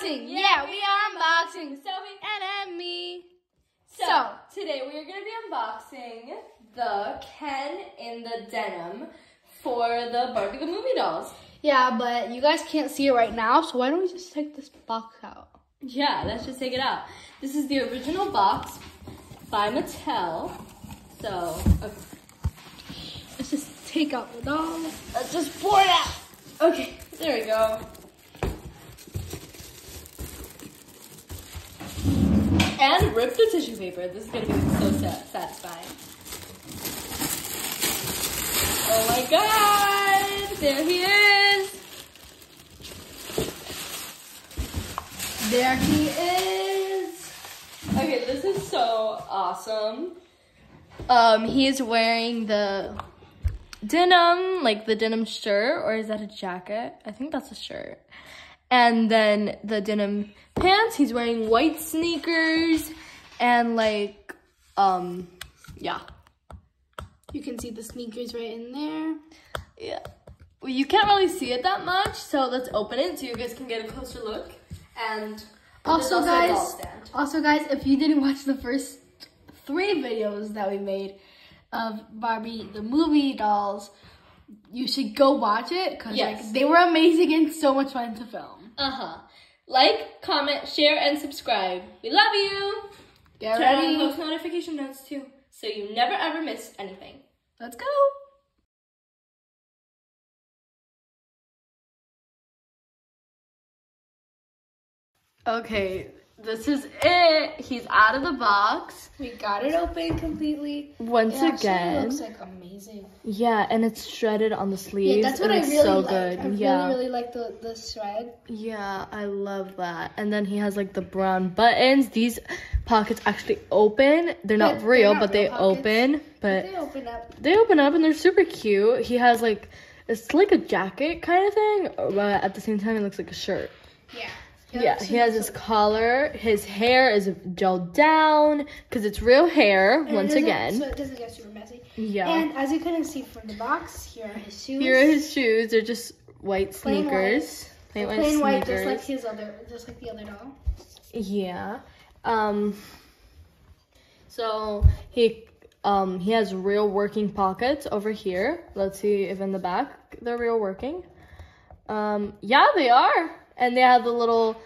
unboxing. Yeah, we are unboxing. Sophy And Emmy. So, today we are going to be unboxing the Ken in the denim for the Barbie the movie dolls. Yeah, but you guys can't see it right now, so why don't we just take this box out? Yeah, let's just take it out. This is the original box by Mattel. So, okay. Let's just take out the doll. Let's just pour it out. okay, there we go. And rip the tissue paper. This is to be so sa- satisfying. Oh my god! There he is! There he is. Okay, this is so awesome. Um, he is wearing the Denim, like the denim shirt, or is that a jacket? I think that's a shirt. And then the denim pants, he's wearing white sneakers and like, um, yeah. You can see the sneakers right in there. Yeah. Well, you can't really see it that much, so let's open it so you guys can get a closer look. And Also, there's a doll guys, also guys, if you didn't watch the first three videos that we made of Barbie the movie dolls, you should go watch it because Yes. like they were amazing and so much fun to film. Uh huh. Like, comment, share, and subscribe. We love you. Get Turn on ready. post notification notes too, so you never ever miss anything. Let's go. Okay, this is it. He's out of the box. We got it open completely. Once again. It actually again. looks like amazing. yeah, and it's shredded on the sleeves. Yeah, that's what and I it's really so like. good. I yeah. really, really like the the shred. Yeah, I love that. And then he has like the brown buttons. These pockets actually open. They're not But they're real, not but they pockets. open. But They open up. they open up and they're super cute. He has like it's like a jacket kind of thing, but at the same time it looks like a shirt. Yeah. Yeah, he has his collar. His hair is gelled down because it's real hair. And once again, so it doesn't get super messy. yeah. And as you couldn't see from the box, here are his shoes. Here are his shoes. They're just white Plain sneakers. Plain white plain white, sneakers. just like his other, just like the other doll. Yeah. Um so he um he has real working pockets over here. Let's see if in the back they're real working. Um yeah, they are. And they have the little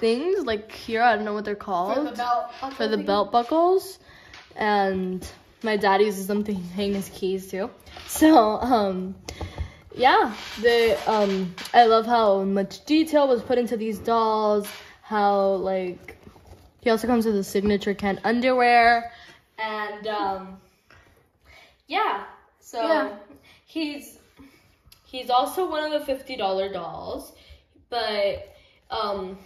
things like here, I don't know what they're called. For the belt. For the belt buckles. And my dad uses them to hang his keys too. So, um yeah, they um I love how much detail was put into these dolls, how like he also comes with a signature Ken underwear and um yeah, so Yeah. he's he's also one of the $50 dolls, but um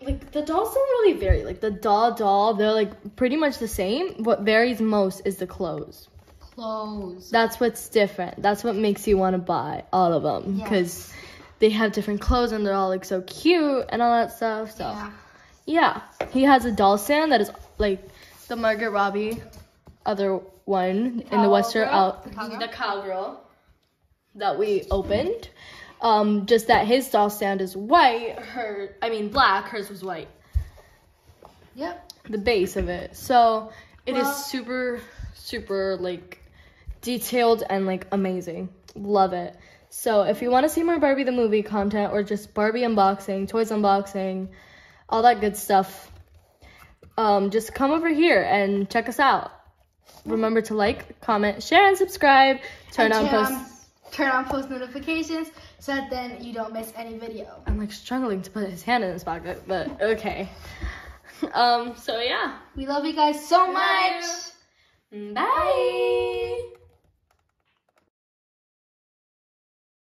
like the dolls don't really vary. Like the doll doll, they're like pretty much the same. What varies most is the clothes. Clothes. That's what's different. That's what makes you want to buy all of them Yes. because they have different clothes and they're all like so cute and all that stuff. So Yeah. yeah, he has a doll stand that is like the Margaret Robbie other one in the Western out The cowgirl? the cowgirl that we opened. Um, just that his doll stand is white. Her, I mean black. Hers was white. Yep. The base of it. So it is Well- super, super like detailed and like amazing. Love it. So if you want to see more Barbie the movie content or just Barbie unboxing, toys unboxing, all that good stuff, um, just come over here and check us out. Remember to like, comment, share, and subscribe. Turn And on post. Turn on post notifications so that then you don't miss any video. I'm like struggling to put his hand in his pocket, but okay. Um. So yeah. We love you guys so much. Bye.